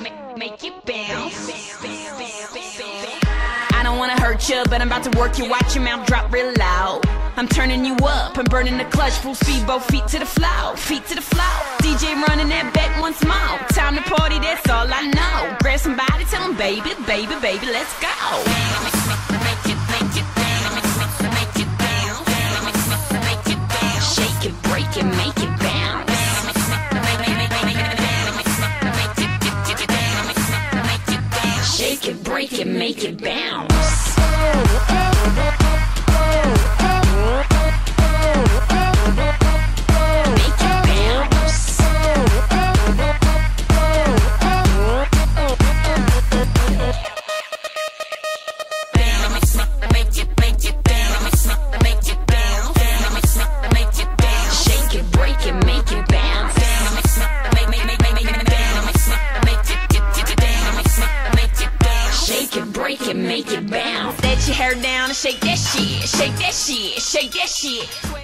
Make it bounce. I don't wanna hurt you, but I'm about to work you. Watch your mouth drop real loud. I'm turning you up and burning the clutch. Full speed, both feet to the floor, feet to the floor. DJ running that back once more. Time to party, that's all I know. Grab somebody, tell them, baby, baby, baby, let's go. It, break it, make it bounce. It, make it bounce. Let your hair down and shake that shit, shake that shit, shake that shit.